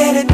minute